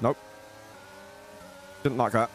Nope. Didn't like that.